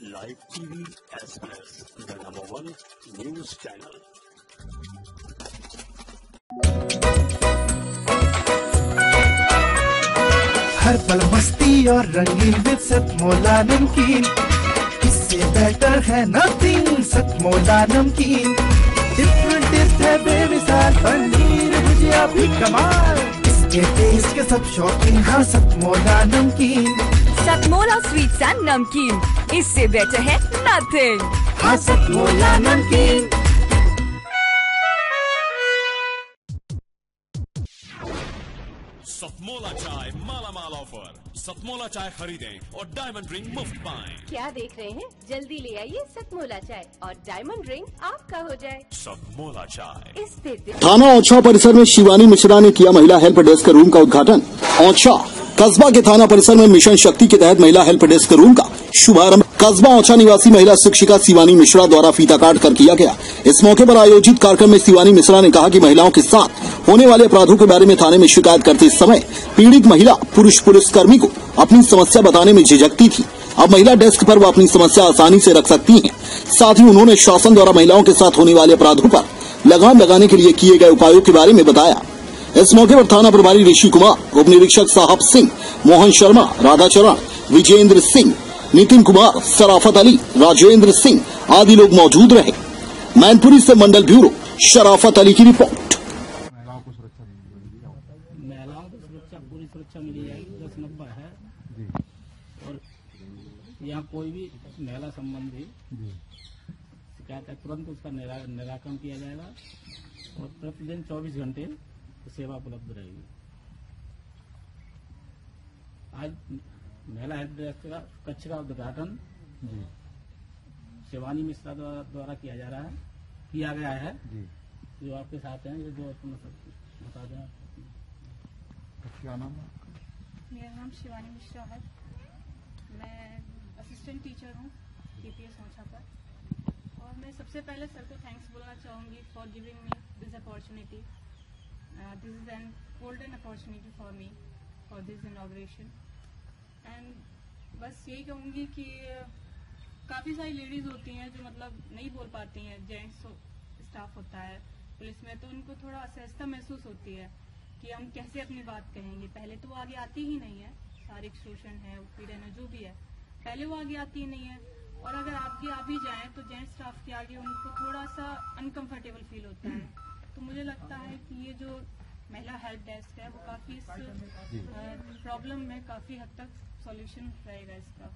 Live TV Express, the number one news channel. हर पल मस्ती और रंगीन विद सतमोला नमकीन। इससे बेटर है नथिंग सतमोला नमकीन। डिफरेंट टेस्ट है बेमिसाल पनीर भुजिया भी कमाल। सब शौकीन हाँ सतमोला नमकीन। सतमोला स्वीट्स एंड नमकीन इससे बेटर है नथिंग हाँ सतमोला नमकीन। सतमोला चाय माला माल ऑफ़र। सतमोला चाय खरीदें और डायमंड रिंग मुफ़्त पाएँ। क्या देख रहे हैं? जल्दी ले आइए सतमोला चाय और डायमंड रिंग आपका हो जाए। सतमोला चाय। इस थाना ओछा परिसर में शिवानी मिश्रा ने किया महिला हेल्प डेस्क रूम का उद्घाटन। औछा कस्बा के थाना परिसर में मिशन शक्ति के तहत महिला हेल्प डेस्क रूम का शुभारंभ कस्बा औछा निवासी महिला शिक्षिका शिवानी मिश्रा द्वारा फीता काट कर किया गया। इस मौके पर आयोजित कार्यक्रम में शिवानी मिश्रा ने कहा कि महिलाओं के साथ होने वाले अपराधों के बारे में थाने में शिकायत करते समय पीड़ित महिला पुरुष पुलिसकर्मी को अपनी समस्या बताने में झिझकती थी। अब महिला डेस्क पर वो अपनी समस्या आसानी से रख सकती हैं। साथ ही उन्होंने शासन द्वारा महिलाओं के साथ होने वाले अपराधों पर लगाम लगाने के लिए किए गए उपायों के बारे में बताया। इस मौके पर थाना प्रभारी ऋषि कुमार उप निरीक्षक साहब सिंह मोहन शर्मा राधाचरण विजेंद्र सिंह नितिन कुमार सराफत अली राजेंद्र सिंह आदि लोग मौजूद रहे। मैनपुरी से मंडल ब्यूरो शराफत अली की रिपोर्ट। महिलाओं को सुरक्षा पूरी सुरक्षा मिली जाएगी दस नब्बे है। और यहाँ कोई भी महिला संबंधी शिकायत है तुरंत उसका निरा, निराकरण किया जाएगा। और प्रतिदिन 24 घंटे सेवा उपलब्ध रहेगी। आज महिला हेल्प डेस्क का कक्ष का उद्घाटन जी। शिवानी मिश्रा द्वारा, किया जा रहा है किया गया है। जी। जो आपके साथ हैं ये जो अपना बता दें क्या नाम है मेरा नाम शिवानी मिश्रा है। मैं असिस्टेंट टीचर हूँ केपीएस ओछा पर। और मैं सबसे पहले सर को थैंक्स बोलना चाहूँगी for giving me this opportunity this is an golden opportunity for me for this inauguration and बस यही कहूँगी कि काफ़ी सारी लेडीज़ होती हैं जो मतलब नहीं बोल पाती हैं जेंट्स स्टाफ होता है पुलिस में तो उनको थोड़ा असहजता महसूस होती है कि हम कैसे अपनी बात कहेंगे। पहले तो वो आगे आती ही नहीं है, शारीरिक शोषण है, उत्पीड़न है, जो भी है। पहले वो आगे आती ही नहीं है। और अगर आगे आ भी जाएँ तो जेंट्स स्टाफ के आगे उनको थोड़ा सा अनकंफर्टेबल फील होता है। तो मुझे लगता है कि ये जो महिला हेल्प डेस्क है वो काफ़ी इस प्रॉब्लम में काफ़ी हद तक सॉल्यूशन रहेगा इसका।